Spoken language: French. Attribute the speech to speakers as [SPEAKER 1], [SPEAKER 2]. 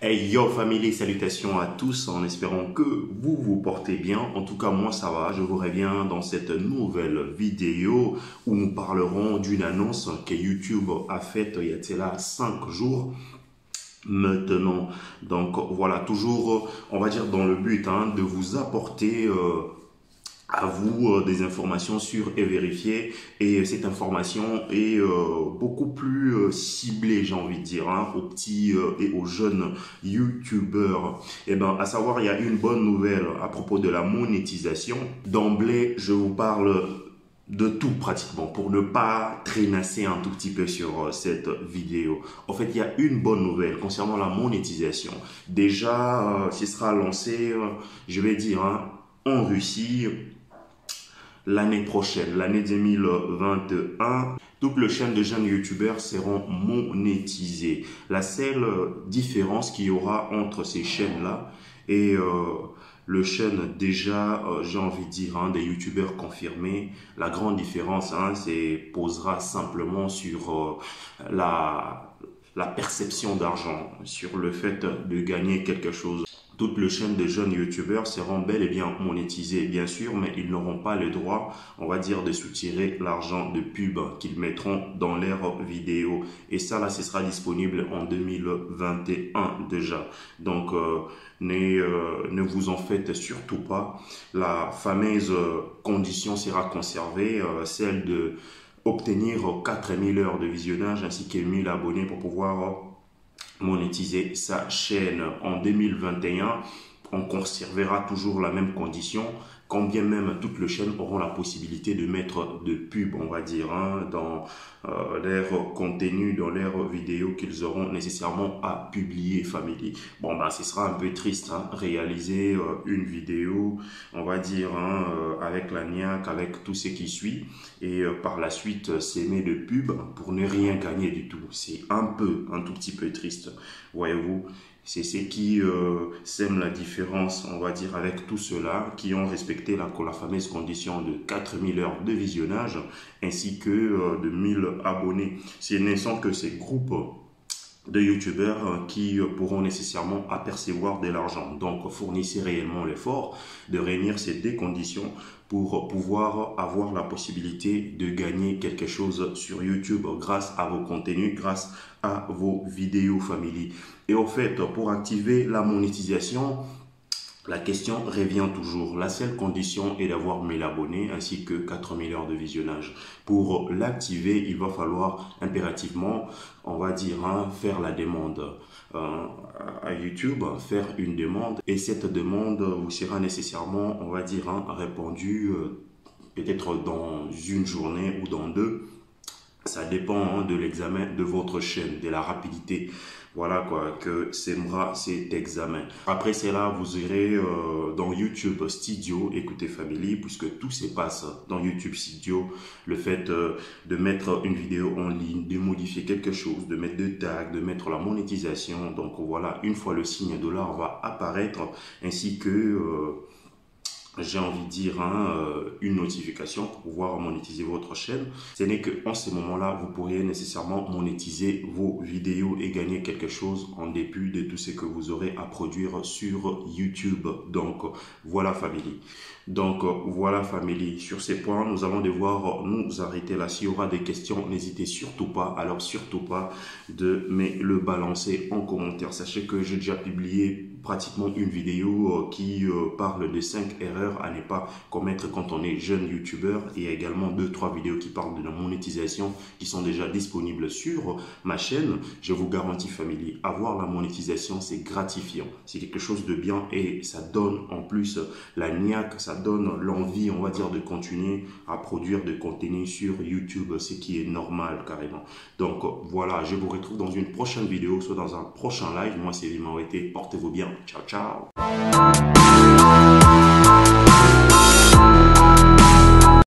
[SPEAKER 1] Hey yo family, salutations à tous en espérant que vous vous portez bien. En tout cas, moi ça va. Je vous reviens dans cette nouvelle vidéo où nous parlerons d'une annonce que YouTube a faite il y a cela 5 jours maintenant. Donc voilà, toujours, on va dire dans le but hein, de vous apporter... Euh, à vous euh, des informations sûres et vérifiées et cette information est euh, beaucoup plus euh, ciblée j'ai envie de dire hein, aux petits et aux jeunes youtubeurs et eh ben à savoir il y a une bonne nouvelle à propos de la monétisation d'emblée je vous parle de tout pratiquement pour ne pas traînasser un tout petit peu sur cette vidéo. En fait, il y a une bonne nouvelle concernant la monétisation. Déjà, ce sera lancé, je vais dire, hein, en Russie l'année prochaine, l'année 2021, toutes les chaînes de jeunes youtubeurs seront monétisées. La seule différence qu'il y aura entre ces chaînes-là et euh, le chaîne déjà, euh, j'ai envie de dire, hein, des youtubeurs confirmés, la grande différence, hein, c'est posera simplement sur euh, la perception d'argent, sur le fait de gagner quelque chose. Toutes les chaînes de jeunes youtubeurs seront bel et bien monétisées, bien sûr, mais ils n'auront pas le droit, on va dire, de soutirer l'argent de pub qu'ils mettront dans leurs vidéos. Et ça, là, ce sera disponible en 2021 déjà. Donc, euh, euh, ne vous en faites surtout pas. La fameuse condition sera conservée, euh, celle de obtenir 4000 heures de visionnage ainsi que 1000 abonnés pour pouvoir monétiser sa chaîne en 2021 on conservera toujours la même condition quand bien même toutes les chaînes auront la possibilité de mettre de pub, on va dire, hein, dans euh, leur contenu, dans leurs vidéos qu'ils auront nécessairement à publier, famille. Bon, ben, ce sera un peu triste, hein, réaliser euh, une vidéo, on va dire, hein, euh, avec la niaque, avec tout ce qui suit, et par la suite s'aimer de pub pour ne rien gagner du tout. C'est un peu, un tout petit peu triste, voyez-vous. C'est ce qui euh, sème la différence, on va dire, avec tous ceux-là qui ont respecté la, fameuse condition de 4000 heures de visionnage ainsi que euh, de 1000 abonnés. Ce ne sont que ces groupes de youtubeurs euh, qui pourront nécessairement apercevoir de l'argent. Donc fournissez réellement l'effort de réunir ces deux conditions pour pouvoir avoir la possibilité de gagner quelque chose sur YouTube grâce à vos contenus, grâce à vos vidéos family. Et au fait, pour activer la monétisation, la question revient toujours. La seule condition est d'avoir 1000 abonnés ainsi que 4000 heures de visionnage. Pour l'activer, il va falloir impérativement, on va dire, hein, faire la demande euh, à YouTube, faire une demande. Et cette demande vous sera nécessairement, on va dire, hein, répondue euh, peut-être dans une journée ou dans deux. Ça dépend hein, de l'examen de votre chaîne, de la rapidité voilà quoi, que sèmera cet examen. Après cela, vous irez euh, dans YouTube Studio, écoutez Family, puisque tout se passe dans YouTube Studio. Le fait euh, de mettre une vidéo en ligne, de modifier quelque chose, de mettre des tags, de mettre la monétisation. Donc voilà, une fois le signe dollar va apparaître, ainsi que... Euh, j'ai envie de dire, hein, euh, une notification pour pouvoir monétiser votre chaîne. Ce n'est qu'en ce moment-là, vous pourriez nécessairement monétiser vos vidéos et gagner quelque chose en début de tout ce que vous aurez à produire sur YouTube. Donc, voilà, famille. Donc, voilà, famille. Sur ces points, nous allons devoir nous arrêter là. S'il y aura des questions, n'hésitez surtout pas, alors surtout pas de me le balancer en commentaire. Sachez que j'ai déjà publié pratiquement une vidéo euh, qui euh, parle de 5 erreurs à ne pas commettre quand on est jeune youtubeur et également deux trois vidéos qui parlent de la monétisation qui sont déjà disponibles sur ma chaîne. Je vous garantis famille, avoir la monétisation c'est gratifiant, c'est quelque chose de bien et ça donne en plus la niaque, ça donne l'envie on va dire de continuer à produire de contenu sur YouTube, ce qui est normal carrément. Donc voilà, je vous retrouve dans une prochaine vidéo, soit dans un prochain live. Moi c'est été portez-vous bien. Tchau, tchau.